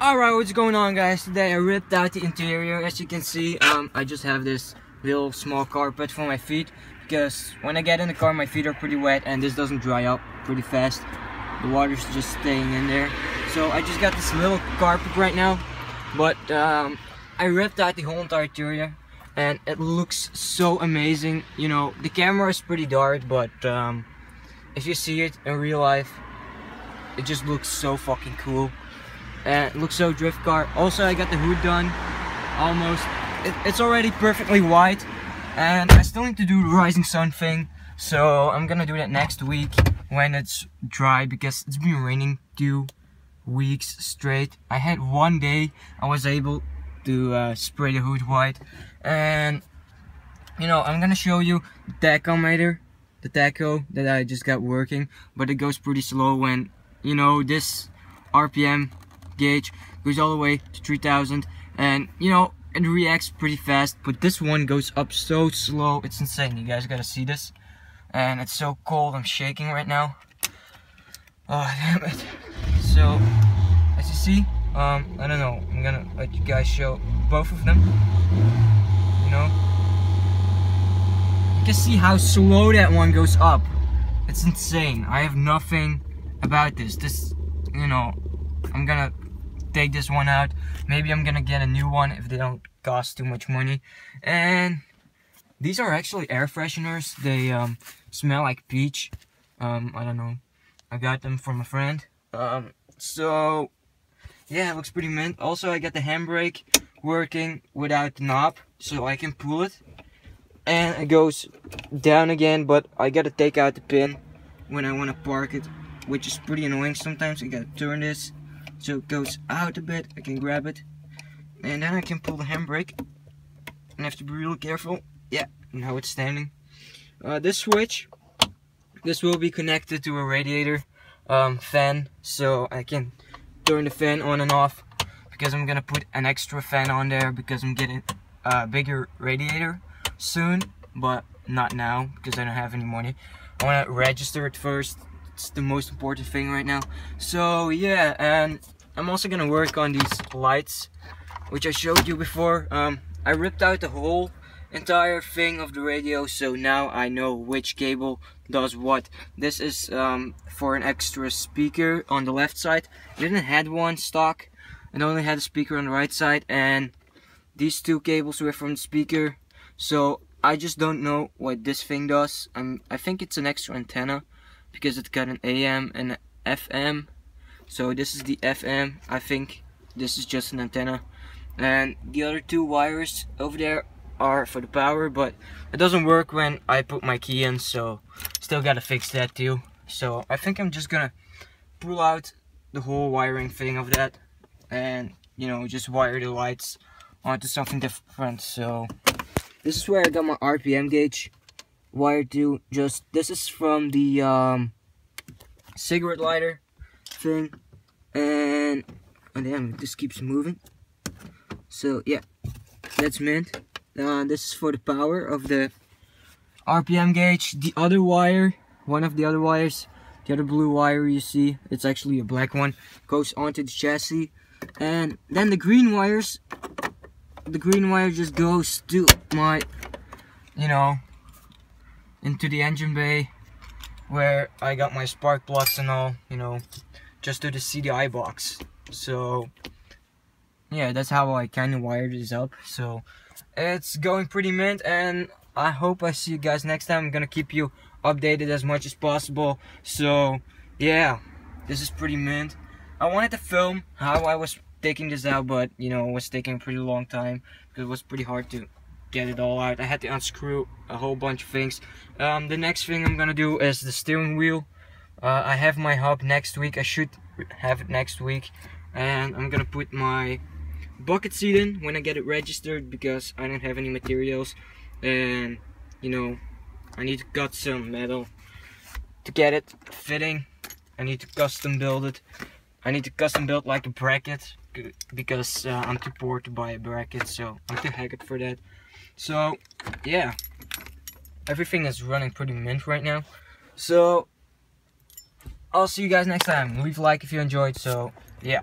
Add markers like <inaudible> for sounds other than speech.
Alright, what's going on guys? Today I ripped out the interior. As you can see, um, I just have this little small carpet for my feet because when I get in the car my feet are pretty wet and this doesn't dry up pretty fast. The water's just staying in there. So I just got this little carpet right now. But um, I ripped out the whole entire interior and it looks so amazing. You know, the camera is pretty dark but um, if you see it in real life, it just looks so fucking cool and looks so drift car. Also I got the hood done. Almost. It, it's already perfectly white. And I still need to do the rising sun thing. So I'm gonna do that next week when it's dry because it's been raining two weeks straight. I had one day I was able to uh, spray the hood white. And you know I'm gonna show you the tachometer the tacho that I just got working but it goes pretty slow when you know this RPM gauge goes all the way to 3000 and you know it reacts pretty fast but this one goes up so slow it's insane. You guys gotta see this. And it's so cold I'm shaking right now. Oh <laughs> damn it. So as you see um I don't know I'm gonna let you guys show both of them. You know? You can see how slow that one goes up. It's insane. I have nothing about this. This you know I'm gonna take this one out. Maybe I'm gonna get a new one if they don't cost too much money. And these are actually air fresheners. They um, smell like peach. Um, I don't know. I got them from a friend. Um, so yeah, it looks pretty mint. Also, I got the handbrake working without the knob, so I can pull it. And it goes down again, but I gotta take out the pin when I want to park it, which is pretty annoying sometimes. I gotta turn this so it goes out a bit, I can grab it. And then I can pull the handbrake. And have to be real careful. Yeah, now it's standing. Uh, this switch, this will be connected to a radiator um, fan. So I can turn the fan on and off. Because I'm gonna put an extra fan on there because I'm getting a bigger radiator soon. But not now because I don't have any money. I wanna register it first it's the most important thing right now. So yeah, and I'm also gonna work on these lights, which I showed you before. Um, I ripped out the whole entire thing of the radio, so now I know which cable does what. This is um, for an extra speaker on the left side. I didn't had one stock. I only had a speaker on the right side, and these two cables were from the speaker. So I just don't know what this thing does. Um, I think it's an extra antenna because it's got an AM and an FM so this is the FM I think this is just an antenna. And the other two wires over there are for the power but it doesn't work when I put my key in so still gotta fix that too. So I think I'm just gonna pull out the whole wiring thing of that and you know just wire the lights onto something different. So this is where I got my RPM gauge wire to just this is from the um, cigarette lighter thing. And oh damn this keeps moving. So yeah that's mint. Uh, this is for the power of the RPM gauge. The other wire one of the other wires the other blue wire you see it's actually a black one goes onto the chassis. And then the green wires the green wire just goes to my you know into the engine bay where I got my spark plugs and all, you know, just to the CDI box. So, yeah, that's how I kind of wired this up. So, it's going pretty mint, and I hope I see you guys next time. I'm gonna keep you updated as much as possible. So, yeah, this is pretty mint. I wanted to film how I was taking this out, but, you know, it was taking a pretty long time because it was pretty hard to get it all out. I had to unscrew a whole bunch of things. Um, the next thing I'm gonna do is the steering wheel. Uh, I have my hub next week. I should have it next week. And I'm gonna put my bucket seat in when I get it registered because I don't have any materials. And, you know, I need to cut some metal to get it fitting. I need to custom build it. I need to custom build like a bracket because uh, I'm too poor to buy a bracket, so I'm too haggard for that. So, yeah. Everything is running pretty mint right now. So, I'll see you guys next time. Leave a like if you enjoyed. So, yeah.